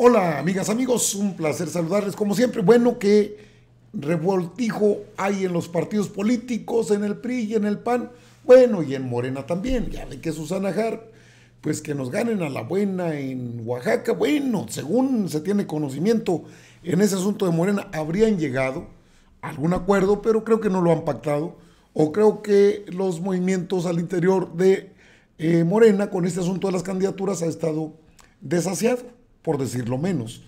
Hola, amigas, amigos, un placer saludarles como siempre. Bueno, que revoltijo hay en los partidos políticos, en el PRI y en el PAN, bueno, y en Morena también. Ya ve que Susana Jar, pues que nos ganen a la buena en Oaxaca. Bueno, según se tiene conocimiento en ese asunto de Morena, habrían llegado a algún acuerdo, pero creo que no lo han pactado. O creo que los movimientos al interior de eh, Morena con este asunto de las candidaturas ha estado desasiado, por decirlo menos.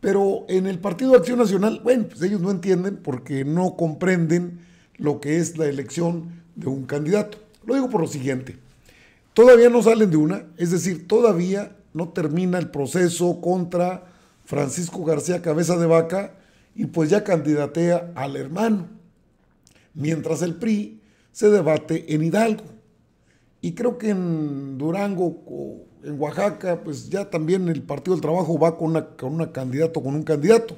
Pero en el Partido Acción Nacional, bueno, pues ellos no entienden porque no comprenden lo que es la elección de un candidato. Lo digo por lo siguiente, todavía no salen de una, es decir, todavía no termina el proceso contra Francisco García Cabeza de Vaca y pues ya candidatea al hermano, mientras el PRI se debate en Hidalgo. Y creo que en Durango en Oaxaca, pues ya también el Partido del Trabajo va con, una, con una candidato, con un candidato.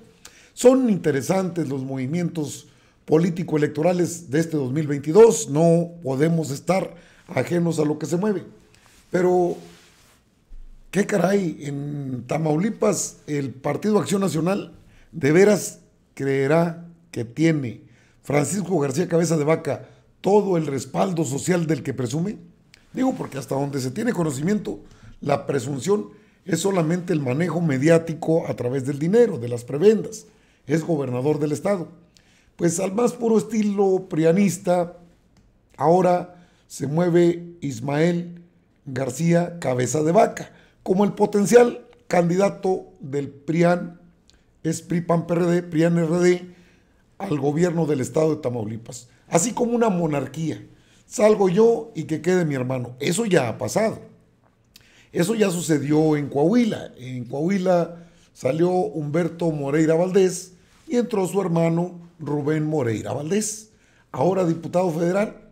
Son interesantes los movimientos político-electorales de este 2022, no podemos estar ajenos a lo que se mueve. Pero, ¿qué caray? En Tamaulipas, el Partido Acción Nacional de veras creerá que tiene Francisco García Cabeza de Vaca todo el respaldo social del que presume? Digo porque hasta donde se tiene conocimiento, la presunción es solamente el manejo mediático a través del dinero, de las prebendas. Es gobernador del estado. Pues al más puro estilo prianista, ahora se mueve Ismael García Cabeza de Vaca, como el potencial candidato del PRIAN, es PRIPAN PRD, PRIAN RD, al gobierno del estado de Tamaulipas, así como una monarquía. Salgo yo y que quede mi hermano. Eso ya ha pasado. Eso ya sucedió en Coahuila. En Coahuila salió Humberto Moreira Valdés y entró su hermano Rubén Moreira Valdés, ahora diputado federal,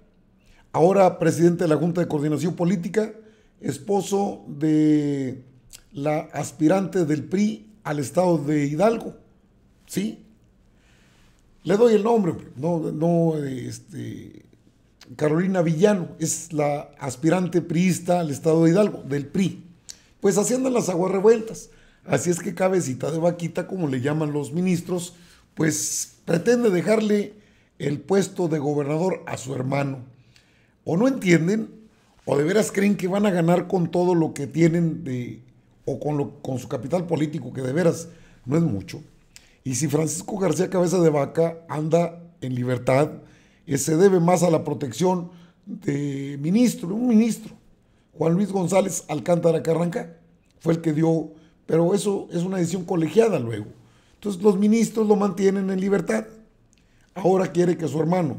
ahora presidente de la Junta de Coordinación Política, esposo de la aspirante del PRI al estado de Hidalgo. ¿Sí? Le doy el nombre, no, no, este, Carolina Villano, es la aspirante priista al estado de Hidalgo, del PRI. Pues haciendo las aguas revueltas. Así es que cabecita de vaquita, como le llaman los ministros, pues pretende dejarle el puesto de gobernador a su hermano. O no entienden, o de veras creen que van a ganar con todo lo que tienen de, o con, lo, con su capital político, que de veras no es mucho. Y si Francisco García Cabeza de Vaca anda en libertad, se debe más a la protección de ministro, un ministro, Juan Luis González Alcántara Carranca, fue el que dio, pero eso es una decisión colegiada luego. Entonces los ministros lo mantienen en libertad. Ahora quiere que su hermano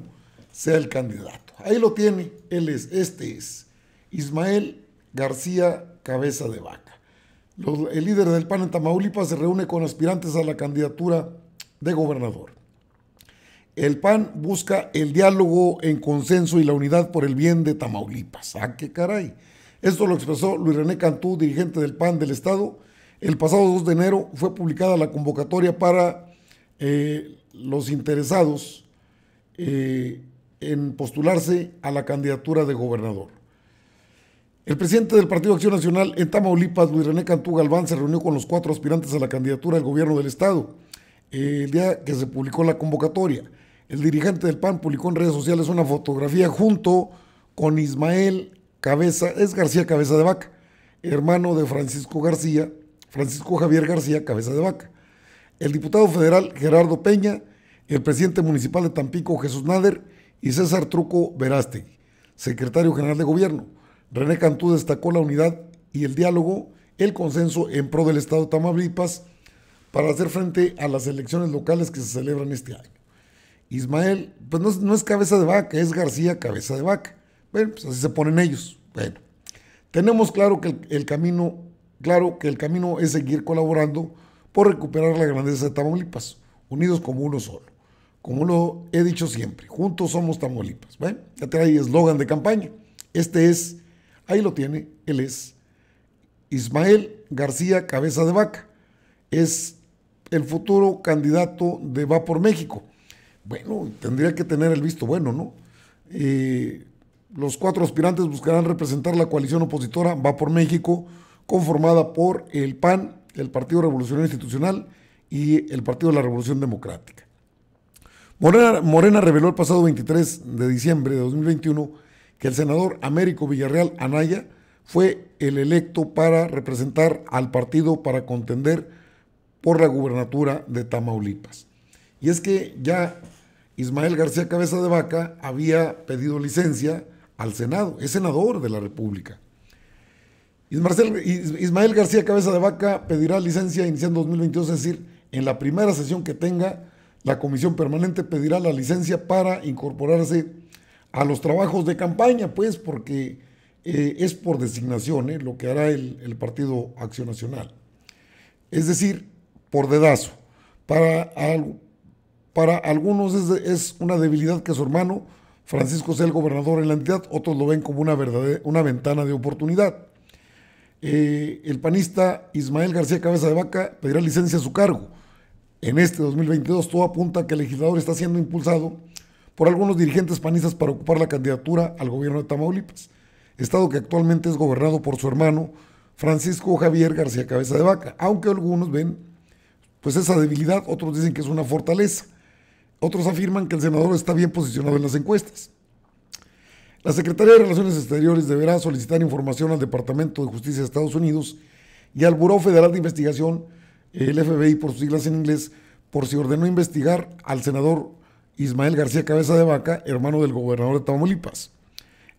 sea el candidato. Ahí lo tiene, él es, este es Ismael García Cabeza de Vaca. el líder del PAN en Tamaulipas se reúne con aspirantes a la candidatura de gobernador. El PAN busca el diálogo en consenso y la unidad por el bien de Tamaulipas. ¡Ah, qué caray! Esto lo expresó Luis René Cantú, dirigente del PAN del Estado, el pasado 2 de enero fue publicada la convocatoria para eh, los interesados eh, en postularse a la candidatura de gobernador. El presidente del Partido Acción Nacional en Tamaulipas, Luis René Cantú Galván, se reunió con los cuatro aspirantes a la candidatura del gobierno del Estado eh, el día que se publicó la convocatoria. El dirigente del PAN publicó en redes sociales una fotografía junto con Ismael Cabeza, es García Cabeza de Vaca, hermano de Francisco García, Francisco Javier García Cabeza de Vaca, el diputado federal Gerardo Peña, el presidente municipal de Tampico Jesús Nader y César Truco Verástegui, secretario general de gobierno. René Cantú destacó la unidad y el diálogo, el consenso en pro del Estado de Tamaulipas para hacer frente a las elecciones locales que se celebran este año. Ismael, pues no, no es cabeza de vaca, es García cabeza de vaca. Bueno, pues así se ponen ellos. Bueno, tenemos claro que el camino Claro que el camino es seguir colaborando por recuperar la grandeza de Tamaulipas, unidos como uno solo. Como lo he dicho siempre, juntos somos Tamaulipas. ¿ven? Ya trae eslogan de campaña. Este es, ahí lo tiene, él es Ismael García Cabeza de Vaca. Es el futuro candidato de Va por México. Bueno, tendría que tener el visto bueno, ¿no? Eh, los cuatro aspirantes buscarán representar la coalición opositora Va por México conformada por el PAN, el Partido Revolucionario Institucional y el Partido de la Revolución Democrática. Morena, Morena reveló el pasado 23 de diciembre de 2021 que el senador Américo Villarreal Anaya fue el electo para representar al partido para contender por la gubernatura de Tamaulipas. Y es que ya Ismael García Cabeza de Vaca había pedido licencia al Senado, es senador de la República. Ismael García Cabeza de Vaca pedirá licencia iniciando 2022, es decir, en la primera sesión que tenga, la comisión permanente pedirá la licencia para incorporarse a los trabajos de campaña, pues, porque eh, es por designación eh, lo que hará el, Partido Acción Nacional. Es decir, por dedazo. Para, para algunos es, una debilidad que su hermano Francisco sea el gobernador en la entidad, otros lo ven como una, una ventana de oportunidad. Eh, el panista Ismael García Cabeza de Vaca pedirá licencia a su cargo. En este 2022 todo apunta a que el legislador está siendo impulsado por algunos dirigentes panistas para ocupar la candidatura al gobierno de Tamaulipas, estado que actualmente es gobernado por su hermano Francisco Javier García Cabeza de Vaca, aunque algunos ven pues esa debilidad, otros dicen que es una fortaleza, otros afirman que el senador está bien posicionado en las encuestas. La Secretaría de Relaciones Exteriores deberá solicitar información al Departamento de Justicia de Estados Unidos y al Buró Federal de Investigación, el FBI por sus siglas en inglés, por si ordenó investigar al senador Ismael García Cabeza de Vaca, hermano del gobernador de Tamaulipas,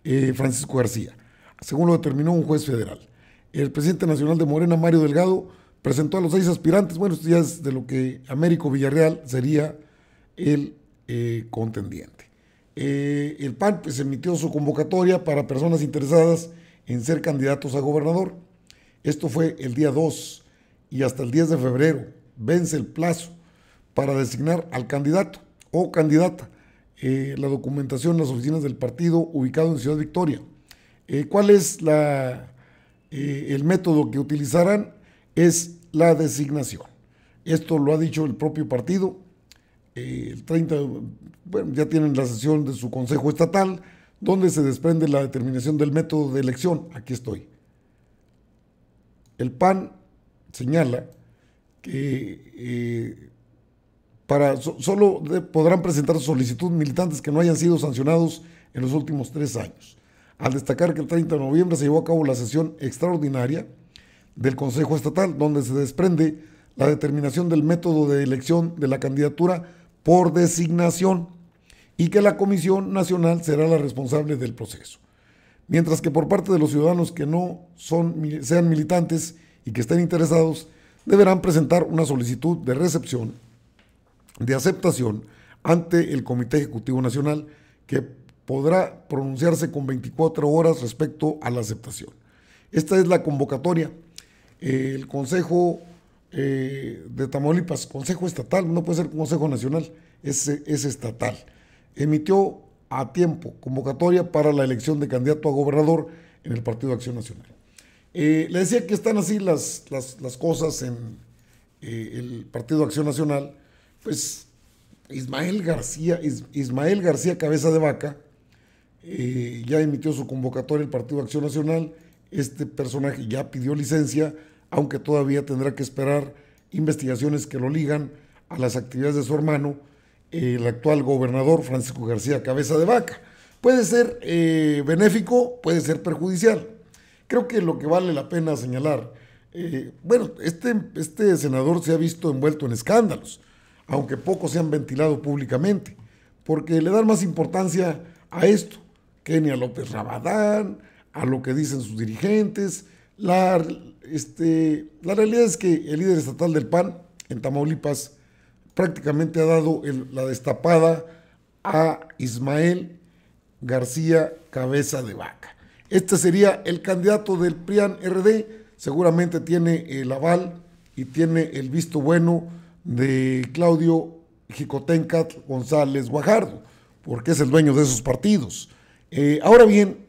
eh, Francisco García, según lo determinó un juez federal. El presidente nacional de Morena, Mario Delgado, presentó a los seis aspirantes, bueno, esto ya es de lo que Américo Villarreal sería el eh, contendiente. Eh, el PAN pues, emitió su convocatoria para personas interesadas en ser candidatos a gobernador. Esto fue el día 2 y hasta el 10 de febrero vence el plazo para designar al candidato o candidata. Eh, la documentación en las oficinas del partido ubicado en Ciudad Victoria. ¿Cuál es el método que utilizarán? Es la designación. Esto lo ha dicho el propio partido. El 30, bueno, ya tienen la sesión de su Consejo Estatal, donde se desprende la determinación del método de elección. Aquí estoy. El PAN señala que para, solo podrán presentar solicitud militantes que no hayan sido sancionados en los últimos tres años. Al destacar que el 30 de noviembre se llevó a cabo la sesión extraordinaria del Consejo Estatal, donde se desprende la determinación del método de elección de la candidatura por designación y que la Comisión Nacional será la responsable del proceso. Mientras que por parte de los ciudadanos que no son, sean militantes y que estén interesados, deberán presentar una solicitud de recepción de aceptación ante el Comité Ejecutivo Nacional que podrá pronunciarse con 24 horas respecto a la aceptación. Esta es la convocatoria. el Consejo eh, de Tamaulipas, Consejo Estatal, no puede ser Consejo Nacional, es, es estatal, emitió a tiempo convocatoria para la elección de candidato a gobernador en el Partido de Acción Nacional. Eh, le decía que están así las, las, cosas en eh, el Partido Acción Nacional pues Ismael García, Ismael García Cabeza de Vaca, ya emitió su convocatoria el Partido Acción Nacional. Este personaje ya pidió licencia, aunque todavía tendrá que esperar investigaciones que lo ligan a las actividades de su hermano, el actual gobernador Francisco García Cabeza de Vaca. Puede ser eh, benéfico, puede ser perjudicial. Creo que lo que vale la pena señalar, eh, bueno, este, este senador se ha visto envuelto en escándalos aunque pocos se han ventilado públicamente, porque le dan más importancia a esto que ni a López Rabadán, a lo que dicen sus dirigentes. La, este, la realidad es que el líder estatal del PAN en Tamaulipas prácticamente ha dado la destapada a Ismael García Cabeza de Vaca. Este sería el candidato del PRIAN RD, seguramente tiene el aval y tiene el visto bueno de Claudio Jicotencat González Guajardo, porque es el dueño de esos partidos. Eh, ahora bien,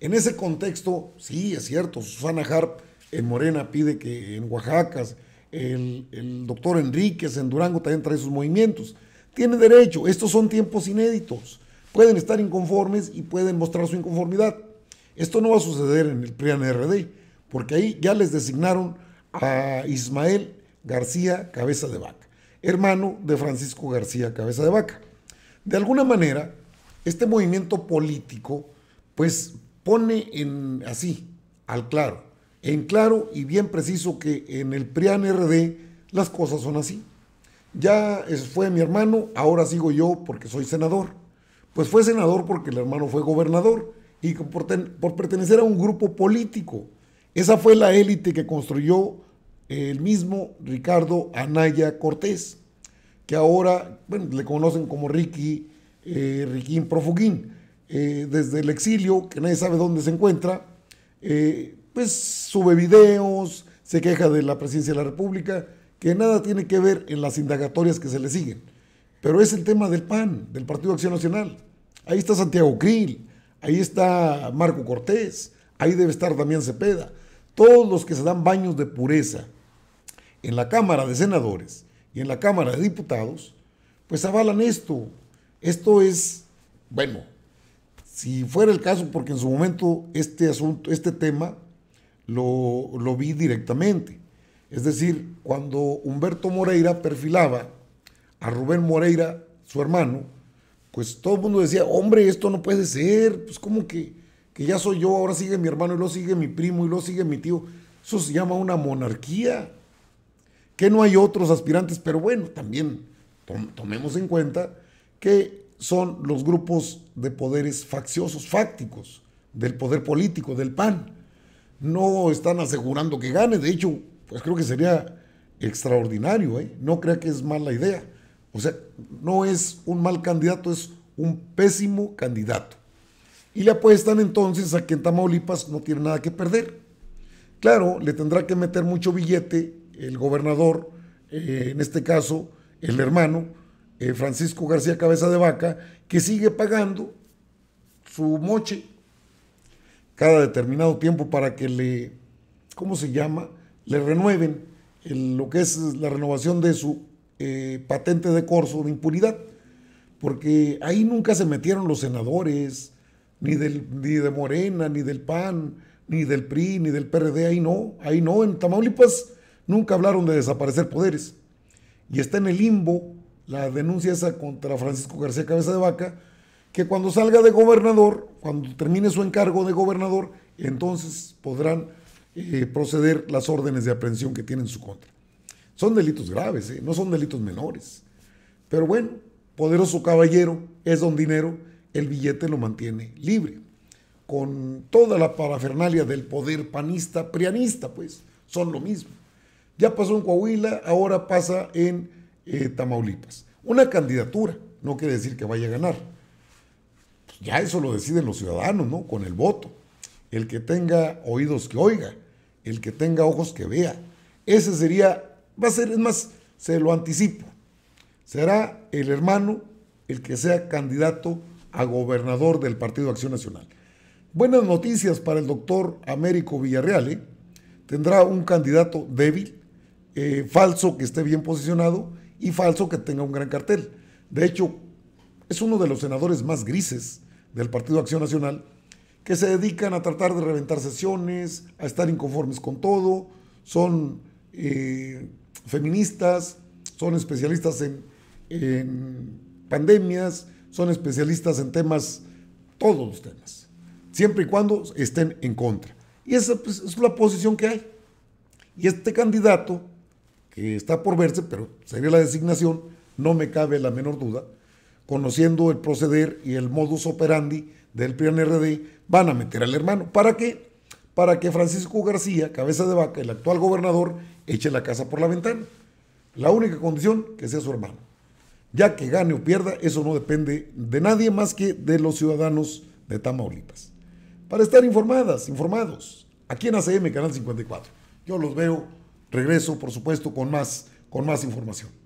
en ese contexto, sí, es cierto, Susana Harp en Morena pide que en Oaxaca, el, el doctor Enríquez en Durango también trae sus movimientos. Tiene derecho, estos son tiempos inéditos. Pueden estar inconformes y pueden mostrar su inconformidad. Esto no va a suceder en el PRIAN-RD, porque ahí ya les designaron a Ismael García Cabeza de Vaca, hermano de Francisco García Cabeza de Vaca. De alguna manera, este movimiento político, pues pone en así, al claro, en claro y bien preciso que en el PRIAN RD las cosas son así. Ya fue mi hermano, ahora sigo yo porque soy senador. Pues fue senador porque el hermano fue gobernador y por, pertenecer a un grupo político. Esa fue la élite que construyó el mismo Ricardo Anaya Cortés, que ahora le conocen como Ricky, eh, Riquín Profuguín. Eh, desde el exilio, que nadie sabe dónde se encuentra, eh, pues sube videos, se queja de la presidencia de la República, que nada tiene que ver en las indagatorias que se le siguen. Pero es el tema del PAN, del Partido Acción Nacional. Ahí está Santiago Krill, ahí está Marco Cortés, ahí debe estar Damián Cepeda. Todos los que se dan baños de pureza en la Cámara de Senadores y en la Cámara de Diputados, pues avalan esto. Esto es, bueno, si fuera el caso, porque en su momento este asunto, este tema, lo, lo vi directamente. Es decir, cuando Humberto Moreira perfilaba a Rubén Moreira, su hermano, pues todo el mundo decía, hombre, esto no puede ser, pues como que, que ya soy yo, ahora sigue mi hermano y lo sigue mi primo y lo sigue mi tío. Eso se llama una monarquía que no hay otros aspirantes, pero bueno, también tomemos en cuenta que son los grupos de poderes facciosos, fácticos, del poder político, del PAN. No están asegurando que gane, de hecho, pues creo que sería extraordinario, ¿eh? no crea que es mala idea. O sea, no es un mal candidato, es un pésimo candidato. Y le apuestan entonces a que en Tamaulipas no tiene nada que perder. Claro, le tendrá que meter mucho billete el gobernador, eh, en este caso el hermano, eh, Francisco García Cabeza de Vaca, que sigue pagando su moche cada determinado tiempo para que le, ¿cómo se llama? Le renueven lo que es la renovación de su eh, patente de corso de impunidad. Porque ahí nunca se metieron los senadores, ni, del, ni de Morena, ni del PAN, ni del PRI, ni del PRD, ahí no, ahí no. En Tamaulipas Nunca hablaron de desaparecer poderes. Y está en el limbo la denuncia esa contra Francisco García Cabeza de Vaca, que cuando salga de gobernador, cuando termine su encargo de gobernador, entonces podrán eh, proceder las órdenes de aprehensión que tienen en su contra. Son delitos graves, ¿eh? no son delitos menores. Pero bueno, poderoso caballero es don dinero, el billete lo mantiene libre. Con toda la parafernalia del poder panista, prianista, pues, son lo mismo. Ya pasó en Coahuila, ahora pasa en eh, Tamaulipas. Una candidatura, no quiere decir que vaya a ganar. Pues ya eso lo deciden los ciudadanos, ¿no? Con el voto. El que tenga oídos que oiga, el que tenga ojos que vea. Ese sería, va a ser, es más, se lo anticipo. Será el hermano el que sea candidato a gobernador del Partido Acción Nacional. Buenas noticias para el doctor Américo Villarreal. ¿eh? Tendrá un candidato débil, eh, falso que esté bien posicionado y falso que tenga un gran cartel. De hecho, es uno de los senadores más grises del Partido Acción Nacional que se dedican a tratar de reventar sesiones, a estar inconformes con todo, son eh, feministas, son especialistas en, pandemias, son especialistas en temas, todos los temas, siempre y cuando estén en contra. Y esa pues, es la posición que hay. Y este candidato está por verse, pero sería la designación, no me cabe la menor duda, conociendo el proceder y el modus operandi del PRI-NRD, van a meter al hermano. ¿Para qué? Para que Francisco García, cabeza de vaca, el actual gobernador, eche la casa por la ventana. La única condición, que sea su hermano. Ya que gane o pierda, eso no depende de nadie más que de los ciudadanos de Tamaulipas. Para estar informadas, informados, aquí en ACM, Canal 54. Yo los veo Regreso, por supuesto, con más, con más información.